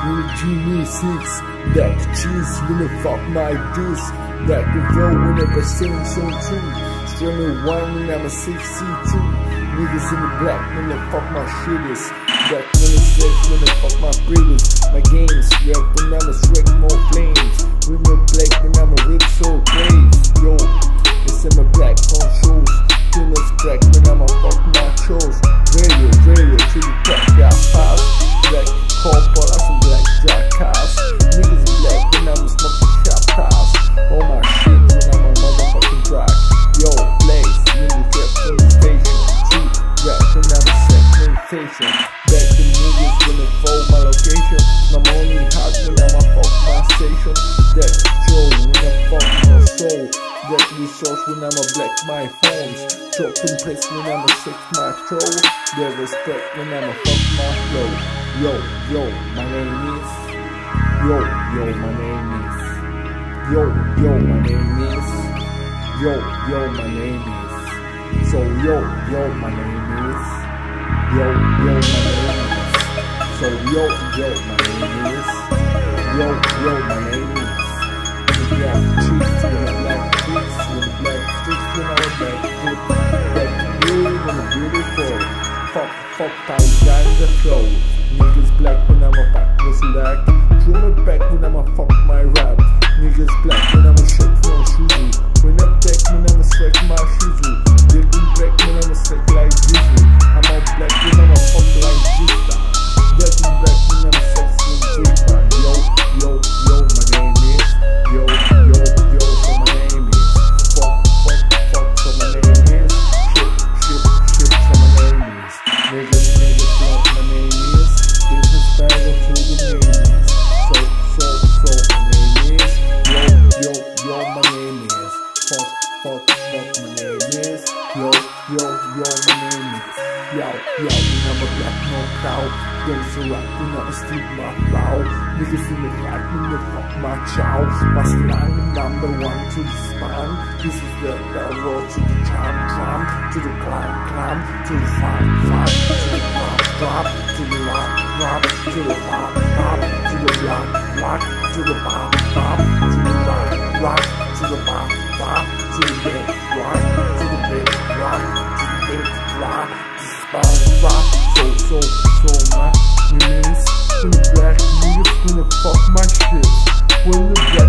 Really G6 That cheese Really fuck my juice That the can flow whenever sing so true. Streaming one and I'm a 62 Niggas in the black when fuck my shitters That when it's safe when they fuck my breeders My games, yeah, when I'm a sweat more flames. When me black when I'm a rip so segmentation Back to niggas when they fold my location. I'm only hot when I'm a fuck my station. That Joe when I fuck my soul. That resource when I'm a black my phones. Chopping place when I'm a sick my throw Their respect when I'm a fuck my flow. Yo, yo, my name is Yo, yo, my name is. Yo, yo, my name is Yo, yo, my name is. So yo, yo, my name is Yo, my name is. So yo, yo, my name is. Yo, yo, my name is. Black cheeks with a black cheeks with a black cheeks with a black foot Black blue with a beautiful Fuck, fuck, I got the flow Niggas black when I'm a back was lack Drew me back when I'm a fuck my rap Yo, yo, my name is Yo, yo, when I'm a black no crowd Gangsta rap when I'm a my flow Niggas in the black when they fuck my chow. My slang number one to the spine. This is the level to the tram tram To the climb climb. To the fight fight. To the drop drop To the rock rock. To the pop pop. To the block block. To the pop Fuck my shit. Will it